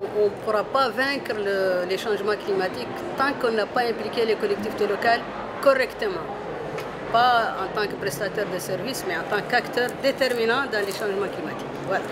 On ne pourra pas vaincre les changements climatiques tant qu'on n'a pas impliqué les collectivités locales correctement. Pas en tant que prestataire de services, mais en tant qu'acteur déterminant dans les changements climatiques. Voilà.